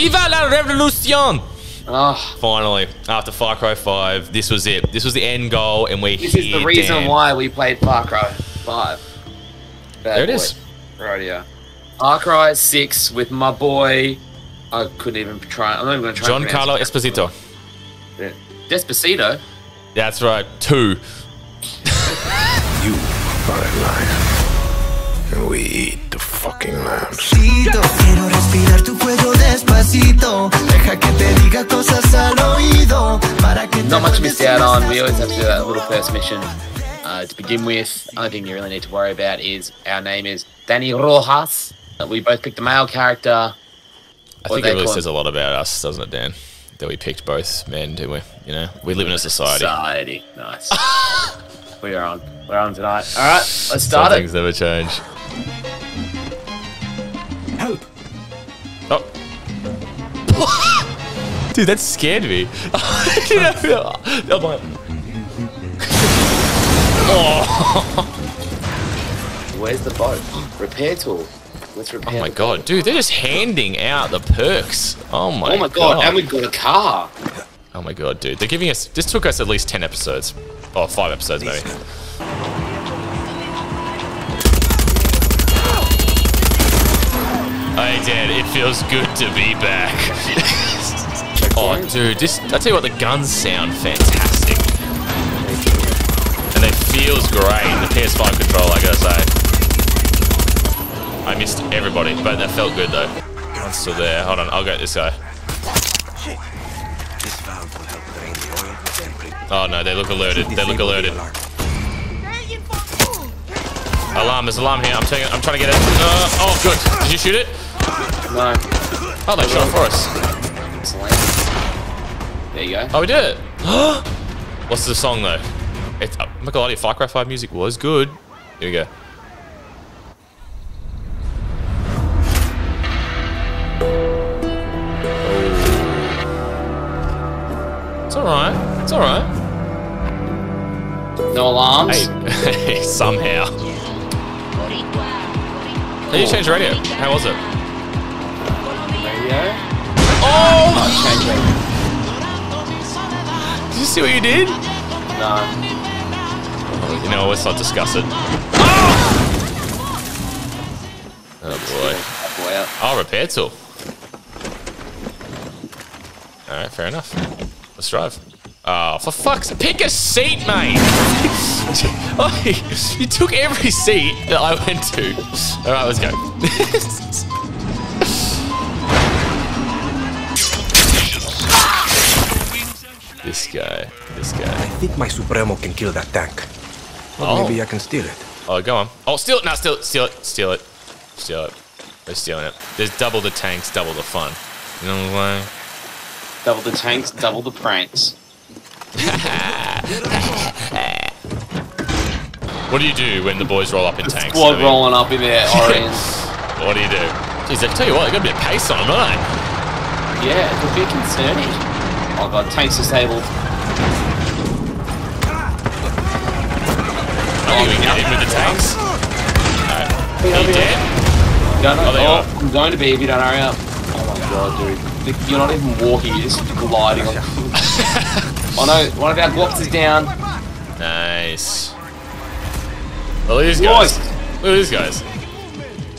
Viva la revolution! Oh, ah. Finally, after Far Cry 5, this was it. This was the end goal, and we this is the reason why we played Far Cry 5. Bad There it boy. is. Right, yeah. Far Cry 6 with my boy. I couldn't even try. I'm not even going to try. and Giancarlo pronounce Esposito. it. Despacito. That's right, two. You are alive. And we eat the fucking lambs. Quiero respirar tu cuello despacito. Deja que te diga cosas al oído. Para que Not much missed out on. We always have to do that little first mission. Uh, to begin with, only thing you really need to worry about is our name is Dani Rojas. Uh, We both picked a male character. I think it really call says a lot about us, doesn't it, Dan? That we picked both men, do we? You know, we live in a society. Society. Nice. we are on. We're on tonight. All right, let's Some start things never change. Help. Oh. Dude, that scared me. You know, I'm Where's the boat? Repair tool. Let's repair. oh my god, boat. dude, they're just handing out the perks. Oh my, Oh my god, and we've got a car. Oh my god, dude, they're giving us. This took us at least ten episodes, or five episodes maybe. Hey, Dad, it feels good to be back. oh, dude, this. I tell you what, the guns sound fantastic, and it feels great. The PS5 controller, I gotta say. I missed everybody, but that felt good though. I'm still there. Hold on, I'll go this guy. Oh no, they look alerted. They look alerted. Alarm, there's alarm here. I'm taking, I'm trying to get it. Uh, oh, good. Did you shoot it? No. Oh, they shot it for us. Excellent. There you go. Oh, we did it. What's the song though? It's, uh, I'm not gonna lie to you, Far Cry 5 music was good. Here we go. Alarms. Hey, somehow. Hey, you changed the radio. How was it? Radio. Oh! Change radio. Did you see what you did? No. You know, let's not discuss it. Ah! Oh boy. Boy. Oh, repair tool. Alright, fair enough. Let's drive. Oh, for fuck's pick a seat, mate! Oi, oh, you took every seat that I went to. Alright, let's go. this guy. This guy. I think my Supremo can kill that tank. Or Oh. maybe I can steal it. Oh, go on. Oh, steal it. No, steal it. Steal it. Steal it. Steal it. They're stealing it. There's double the tanks, double the fun. You know what I'm saying? Double the tanks, double the pranks. What do you do when the boys roll up in tanks? Squad I mean, rolling up in their orange. What do you do? Jeez, I tell you what, I got a bit of pace on them, don't I? yeah, it could be concerning. Oh god, tanks disabled. I think we can get in with the tanks. Alright. Are you dead? You don't know? Oh, there you Oh, are. I'm going to be if you don't hurry up. Oh my god, dude. You're not even walking, you're just gliding on. oh no, one of our blocks is down. Nice. Look at these guys. Look at these guys.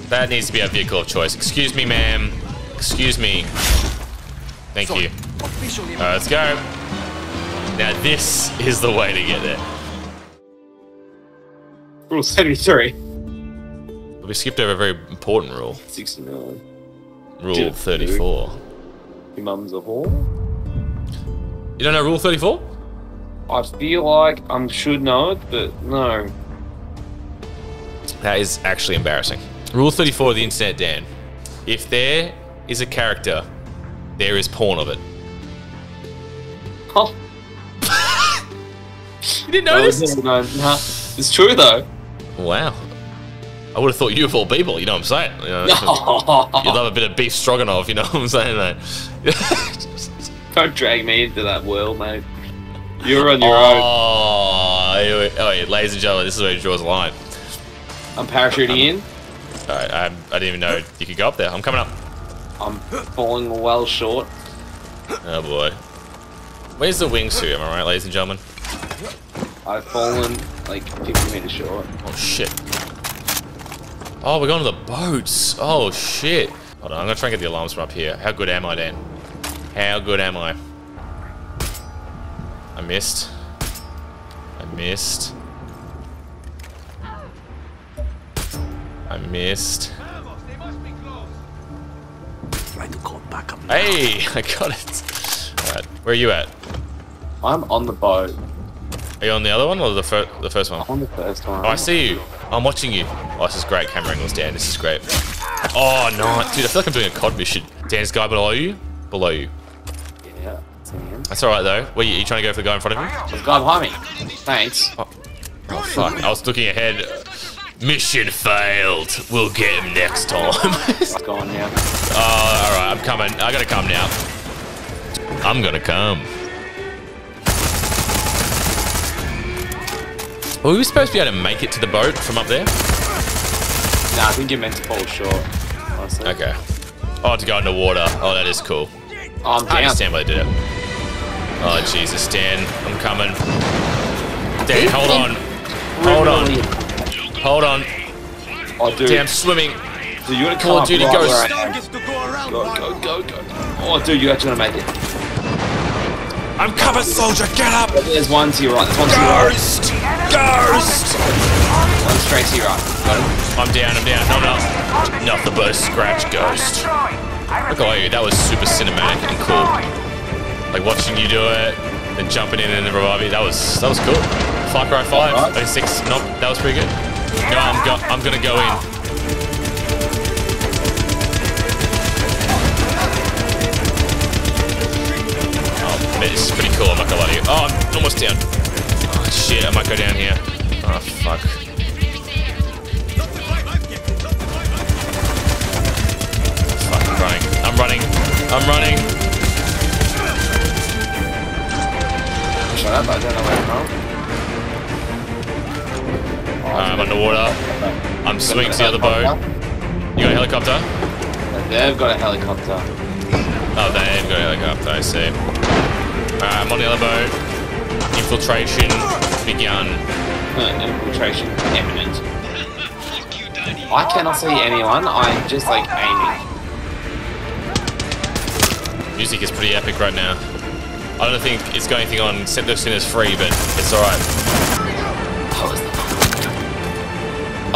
That needs to be our vehicle of choice. Excuse me, ma'am. Excuse me. Thank you. Alright, let's go. Now this is the way to get there. Rule 73. We skipped over a very important rule. 69. Rule 34. Your mum's a whore? You don't know Rule 34? I feel like I should know it, but no. That is actually embarrassing. Rule 34 of the internet, Dan. If there is a character, there is porn of it. Oh, You didn't know no, this? no, no, nah. It's true though. Wow. I would have thought you of all people, you know what I'm saying? You know, You'd love a bit of beef stroganoff, you know what I'm saying, mate? Don't drag me into that world, mate. You're on your own. oh, we- oh, yeah, ladies and gentlemen, this is where he draws the line. I'm parachuting um, in. Alright, I, I didn't even know you could go up there. I'm coming up. I'm falling well short. Oh boy. Where's the wingsuit, am I right, ladies and gentlemen? I've fallen like 50 meters short. Oh shit. Oh, we're going to the boats. Oh shit. Hold on, I'm gonna try and get the alarms from up here. How good am I, Dan? How good am I? I missed. I missed. I missed. Try to call back up. Hey, I got it. Alright, where are you at? I'm on the boat. Are you on the other one or the, fir the first one? I'm on the first one. Oh, I see you. I'm watching you. Oh, this is great. Camera angles, Dan. This is great. Oh, no. Dude, I feel like I'm doing a COD mission. Dan's guy below you? Below you. Yeah, it's him. That's alright, though. Were you, you trying to go for the guy in front of you? There's a guy behind me. Thanks. Oh. oh, fuck. I was looking ahead. Mission failed. We'll get him next time. It's gone now. oh, alright. I'm coming. I gotta come now. I'm gonna come. Were we supposed to be able to make it to the boat from up there? Nah, I think you're meant to fall short. Honestly. Okay. Oh, to go underwater. Oh, that is cool. Oh, I'm I down. understand why they did it. Oh, Jesus, Dan. I'm coming. Dan, hold on. Hold on. Hold on. Oh, dude. Damn, swimming. Dude, you gotta come Call of Duty right Ghost. where I am. Go, go, go, go. Oh, dude, you actually gonna make it. I'm covered, soldier. Get up. There's one to your right. There's one to your right. Ghost. Ghost. One straight to your right. Got him. I'm down. I'm down. No, no. Not the burst scratch ghost. Look at you. That was super cinematic and cool. Like watching you do it, then jumping in and then reviving. That was that was cool. Far Cry 5, Alright. 06. Nope, that was pretty good. No, I'm go I'm gonna go in. Oh, man, this is pretty cool. I'm not gonna lie to you. Oh, I'm almost down. Oh shit, I might go down here. Oh fuck. Fuck, I'm running. I'm running. I'm running. Shut up, I don't know where I'm. I'm underwater. I'm swinging to the other boat. You got a helicopter? They've got a helicopter. Oh, they've got a helicopter, I see. Alright, I'm on the other boat. Infiltration begun. Uh, infiltration imminent. I cannot see anyone. I'm just like aiming. Music is pretty epic right now. I don't think it's got anything on except the is free, but it's alright. Oh,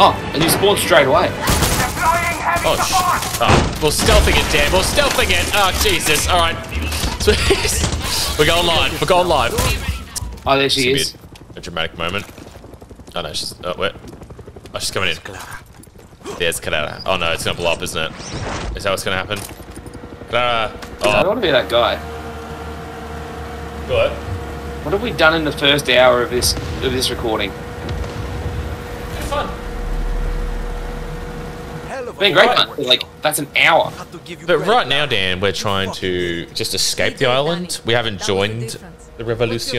oh, and you spawned straight away. Oh, sh ah. oh, we're stealthing it, Dan. We're stealthing it. Oh, ah, Jesus. Alright. We're going live. We're going live. Oh, there she It's is. a, a dramatic moment. Oh no, she's oh wait. Oh she's coming in. There's Clara. Oh no, it's gonna blow up, isn't it? Is that what's gonna happen? Clara. I don't Oh, want to be that guy. What? What have we done in the first hour of this of this recording? Fun. Been great fun. Like that's an hour. But right now, Dan, we're trying to just escape the island. We haven't joined the revolution.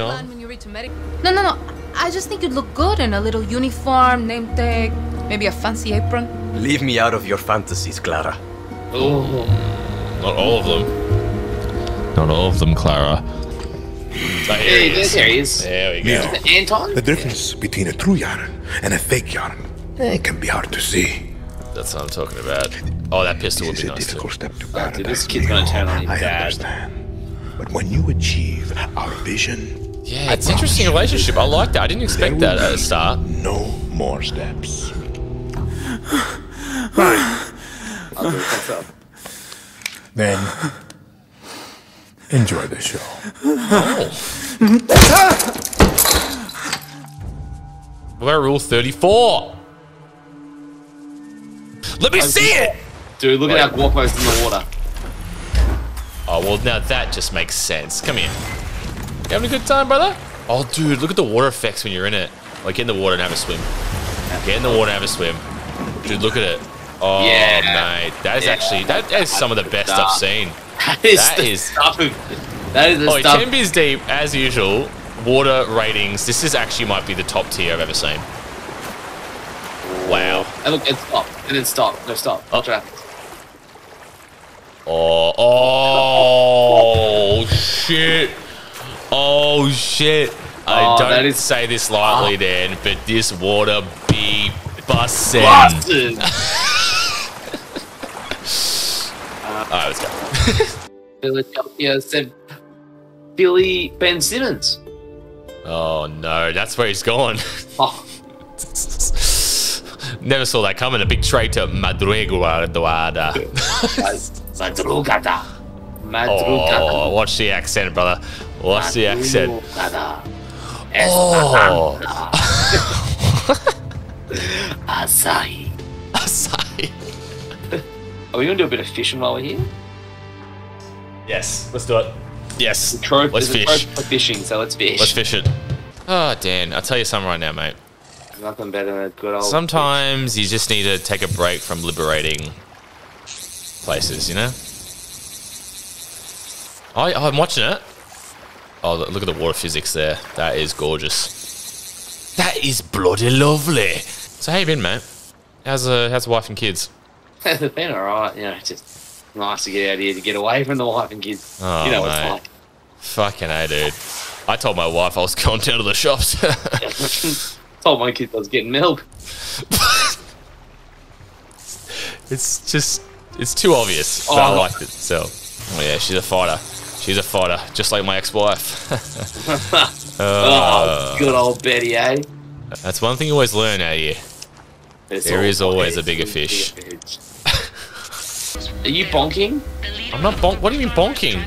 No, no, no. I just think you'd look good in a little uniform, name tag, maybe a fancy apron. Leave me out of your fantasies, Clara. Ooh. Not all of them. Not all of them, Clara. Here Hey, he there, is. there he is. There we go. Yeah. Anton? The difference between a true yarn and a fake yarn it can be hard to see. That's what I'm talking about. Oh, that pistol would It's be a nice too. step to uh, Oh, dude, this kid's gonna turn on his I dad. understand. But when you achieve our vision, Yeah, it's an interesting relationship. I like that. I didn't expect that at the start. no more steps. Oh, dude, what's up? Then enjoy the show. What about rule 34? Let me see it! Dude, look at our goalpost in the water. Oh, well, now that just makes sense. Come here. You having a good time, brother? Oh, dude, look at the water effects when you're in it. Like, get in the water and have a swim. Get in the water and have a swim. Dude, look at it. Oh, Yeah. mate. That is Yeah. actually, that is some of the best I've seen. That is That the is- stuff of, that is the Oh, stuff. 10 deep, as usual. Water ratings. This is actually might be the top tier I've ever seen. Wow. And look, it stopped. And then stop. No, stop. Oh. Happens. Oh, oh, shit. Oh, shit. I Oh, don't is- say this lightly, Dan, but this water be bussin'. Bastard! Alright, let's go. Philadelphia said Billy Ben Simmons. Oh, no, that's where he's gone. Oh, Never saw that coming. A big trade to Madriguada. Madrugada. Madrugada. Oh, watch the accent, brother. Watch the accent. Oh, Asahi. Asahi. Are we going to do a bit of fishing while we're here? Yes, let's do it. Yes, Trope, let's there's a fish. trope for fishing, so let's fish. Let's fish it. Oh, Dan, I'll tell you something right now, mate. Nothing better than a good old. Sometimes you just need to take a break from liberating places, you know? I, I'm watching it. Oh, look at the water physics there. That is gorgeous. That is bloody lovely. So how you been, mate? How's uh, how's the wife and kids? They've been alright, you know, just nice to get out here to get away from the wife and kids. Oh, you know what mate. it's Fucking A, dude. I told my wife I was going down to the shops. Told my kids I was getting milk. it's just, it's too obvious. But I Oh. liked it, so. Oh, yeah, she's a fighter. She's a fighter, just like my ex-wife. oh, good old Betty, eh? That's one thing you always learn out here. It's There is always a bigger fish. bigger fish. Are you bonking? I'm not bonk. What do you mean bonking?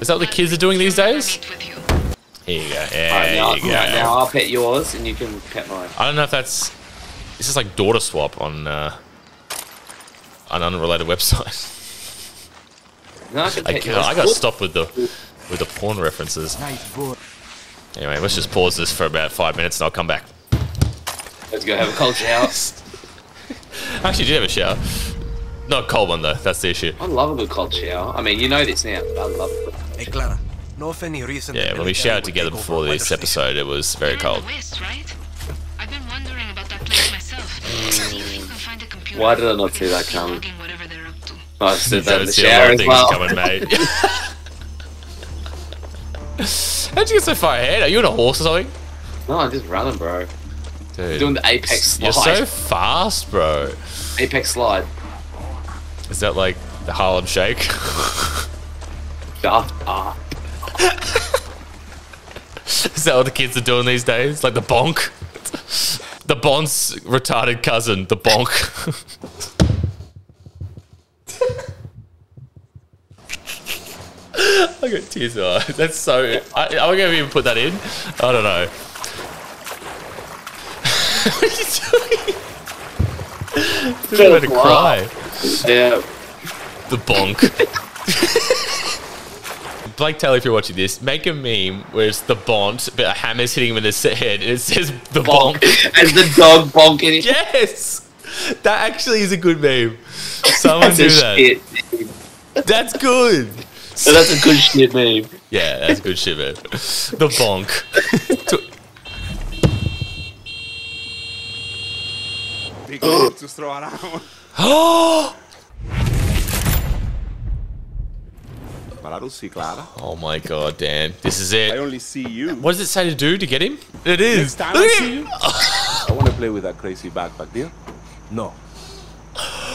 Is that what the kids are doing these days? Here you go. Yeah, now, you go. alright, now I'll pet yours and you can pet mine. I don't know if that's. This is like daughter swap on uh, an unrelated website. No, I I. I got to stop with the with the porn references. Anyway, let's just pause this for about five minutes and I'll come back. Let's go have a cold shower. I actually did have a shower. Not a cold one though. That's the issue. I love a good cold shower. I mean, you know this now, but I love it. Hey, Clara. No of any reason. Yeah, when we showered together before this station. episode, it was very cold. West, right? I've been wondering about that place myself. See if you can find a computer. Why did I not see that coming? Logging whatever they're up to. Oh, I said that in the a shower of as things well. coming, mate. How'd you get so far ahead? Are you on a horse or something? No, I'm just running, bro. Dude, Doing the apex slide. you're so fast, bro. Apex slide. Is that like the Harlem Shake? Shut up. Is that what the kids are doing these days? Like the bonk? The Bond's retarded cousin, the bonk. I got tears in my eyes. That's so. I, am going to even put that in? I don't know. what are you doing? I'm about to cry. Yeah. The bonk. Blake Taylor, if you're watching this, make a meme where it's the Bond, but a hammer's hitting him in the head, and it says the bonk. As the dog bonking. Yes! That actually is a good meme. Someone That's do a that. shit. That's good. So that's a good shit meme. Yeah, that's a good shit, man. The bonk. Big words to throw around. But I don't see Clara. oh my god, Dan. This is it. I only see you. What does it say to do to get him? It is. Next time Look I see you, I want to play with that crazy backpack, deal? No.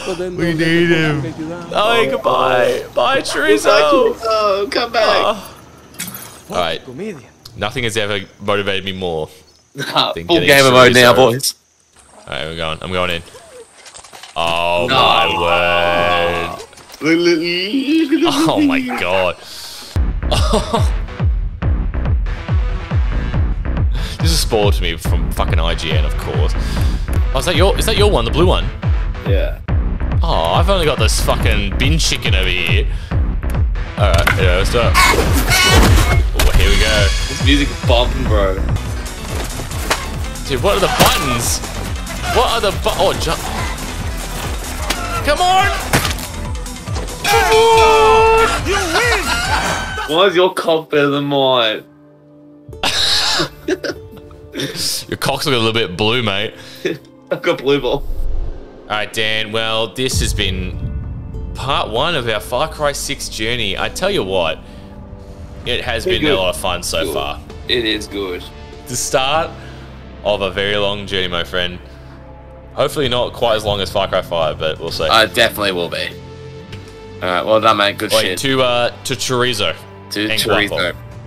But then We don't need him. backpack get you down. Oh, goodbye. Bye, Chorizo. Oh, come back. Ah. All right. Comedian. Nothing has ever motivated me more. Nah, full getting gamer mode now, boys. All right, we're going. I'm going in. Oh No. my word. Oh my god. this is spoiled to me from fucking IGN, of course. Oh, is that your is that your one, the blue one? Yeah. Oh, I've only got this fucking bin chicken over here. Alright, yeah, let's do it. Oh, here we go. This music is bumping, bro. Dude, what are the buttons? What are the bu- Oh, jump. Come on! You win. Why is your cock better than mine? Your cock's looking a little bit blue, mate. I've got blue ball. Alright, Dan. Well, this has been part one of our Far Cry 6 journey. I tell you what, it has Pretty been a lot of fun so Good. far. It is good. The start of a very long journey, my friend. Hopefully not quite as long as Far Cry 5, but we'll see. I definitely will be. All right, well done, mate. Good Wait, shit. to uh, to chorizo. to and chorizo. guapo.